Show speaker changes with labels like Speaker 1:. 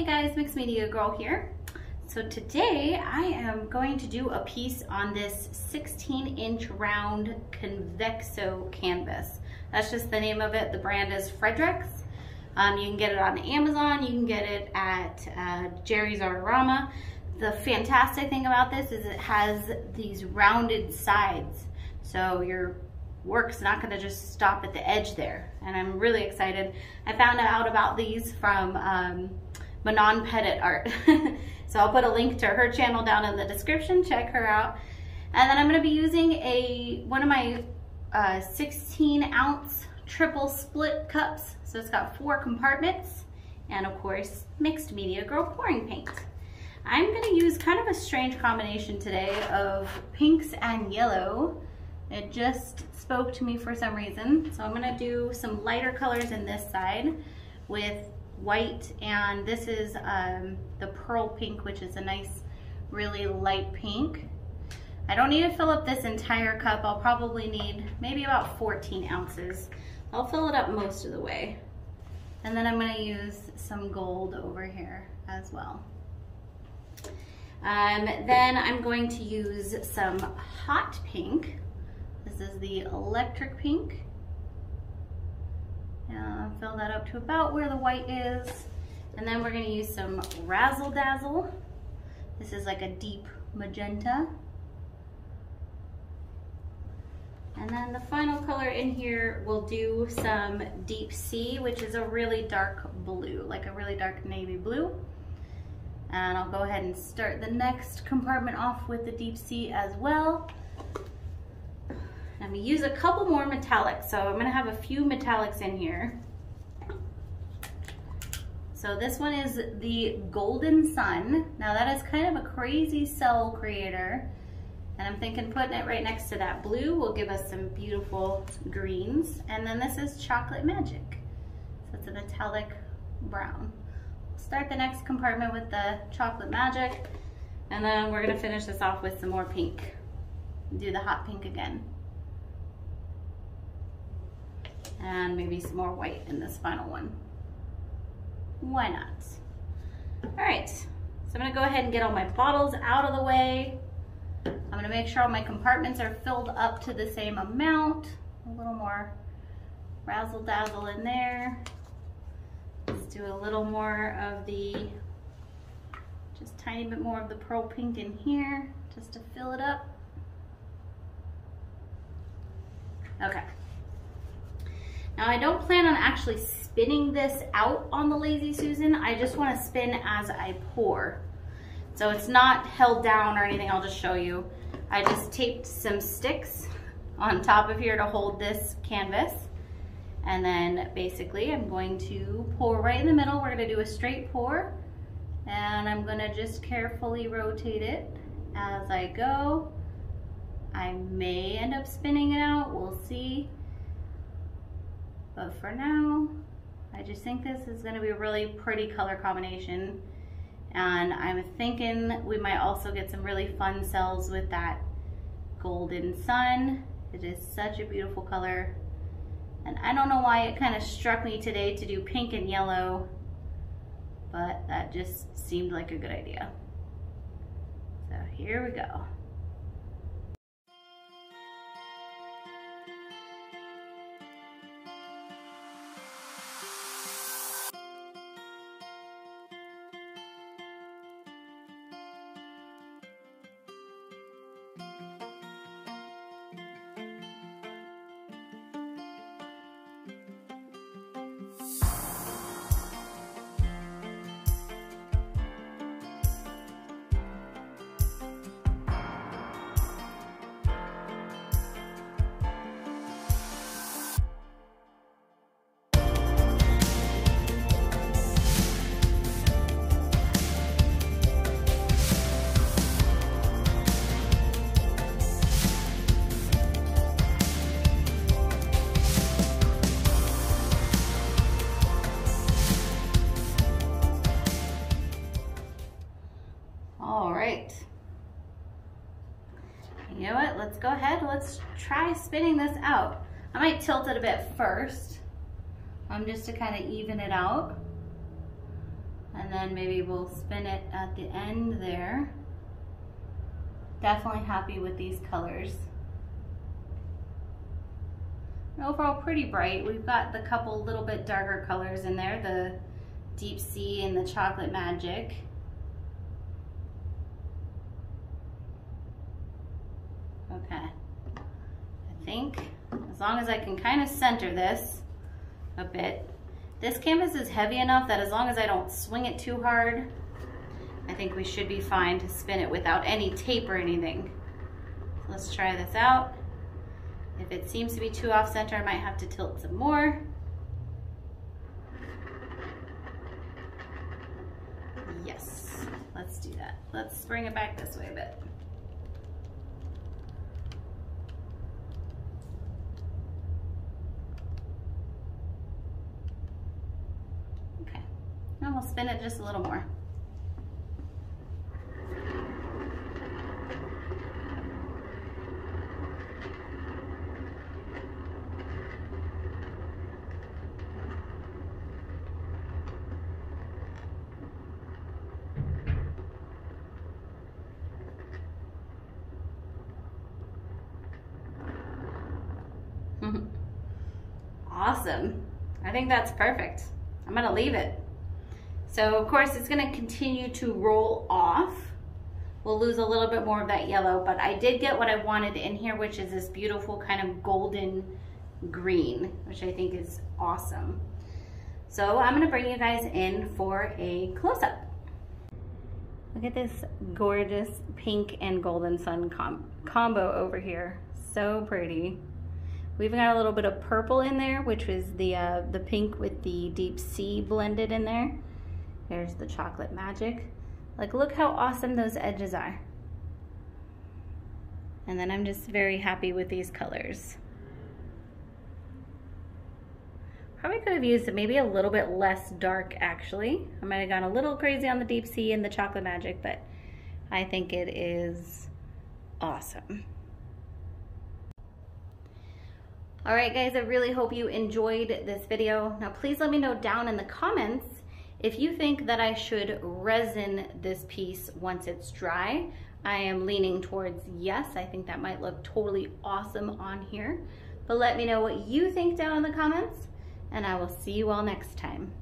Speaker 1: Hey guys, Mixed Media Girl here. So today I am going to do a piece on this 16 inch round Convexo canvas. That's just the name of it. The brand is Fredrix. Um, you can get it on Amazon, you can get it at uh, Jerry's Artorama. The fantastic thing about this is it has these rounded sides. So your work's not gonna just stop at the edge there. And I'm really excited. I found out about these from um, Manon Petit Art. so I'll put a link to her channel down in the description, check her out. And then I'm gonna be using a one of my uh, 16 ounce triple split cups. So it's got four compartments and of course, mixed media girl pouring paint. I'm gonna use kind of a strange combination today of pinks and yellow. It just spoke to me for some reason. So I'm gonna do some lighter colors in this side with white and this is um, the pearl pink, which is a nice, really light pink. I don't need to fill up this entire cup. I'll probably need maybe about 14 ounces. I'll fill it up most of the way. And then I'm gonna use some gold over here as well. Um, then I'm going to use some hot pink. This is the electric pink. Fill that up to about where the white is. And then we're gonna use some Razzle Dazzle. This is like a deep magenta. And then the final color in here, we'll do some Deep Sea, which is a really dark blue, like a really dark navy blue. And I'll go ahead and start the next compartment off with the Deep Sea as well. I'm gonna use a couple more metallics. So I'm gonna have a few metallics in here. So this one is the Golden Sun. Now that is kind of a crazy cell creator. And I'm thinking putting it right next to that blue will give us some beautiful greens. And then this is Chocolate Magic. So it's a metallic brown. Start the next compartment with the Chocolate Magic. And then we're gonna finish this off with some more pink. Do the hot pink again. And maybe some more white in this final one why not? All right, so I'm gonna go ahead and get all my bottles out of the way. I'm gonna make sure all my compartments are filled up to the same amount. A little more razzle dazzle in there. Let's do a little more of the, just tiny bit more of the pearl pink in here, just to fill it up. Okay. Now I don't plan on actually spinning this out on the Lazy Susan. I just wanna spin as I pour. So it's not held down or anything, I'll just show you. I just taped some sticks on top of here to hold this canvas. And then basically I'm going to pour right in the middle. We're gonna do a straight pour. And I'm gonna just carefully rotate it as I go. I may end up spinning it out, we'll see. But for now, I just think this is gonna be a really pretty color combination. And I'm thinking we might also get some really fun cells with that golden sun. It is such a beautiful color. And I don't know why it kind of struck me today to do pink and yellow, but that just seemed like a good idea. So here we go. You know what, let's go ahead, let's try spinning this out. I might tilt it a bit first, um, just to kind of even it out. And then then maybe we'll spin it at the end there. Definitely happy with these colors. overall pretty bright. We've got the couple little bit darker colors in there, the Deep Sea and the Chocolate Magic. Okay, I think as long as I can kind of center this a bit. This canvas is heavy enough that as long as I don't swing it too hard, I think we should be fine to spin it without any tape or anything. So let's try this out. If it seems to be too off center, I might have to tilt some more. Yes, let's do that. Let's bring it back this way a bit. Okay, and we'll spin it just a little more. awesome. I think that's perfect. I'm gonna leave it. So of course it's gonna continue to roll off. We'll lose a little bit more of that yellow, but I did get what I wanted in here, which is this beautiful kind of golden green, which I think is awesome. So I'm gonna bring you guys in for a close-up. Look at this gorgeous pink and golden sun com combo over here. So pretty. We've got a little bit of purple in there, which was the, uh, the pink with the deep sea blended in there. Here's the chocolate magic. Like, look how awesome those edges are. And then I'm just very happy with these colors. Probably could have used maybe a little bit less dark actually. I might have gone a little crazy on the deep sea and the chocolate magic, but I think it is awesome. All right, guys, I really hope you enjoyed this video. Now, please let me know down in the comments if you think that I should resin this piece once it's dry. I am leaning towards yes. I think that might look totally awesome on here. But let me know what you think down in the comments, and I will see you all next time.